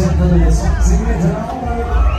and gentlemen, Signet Robert.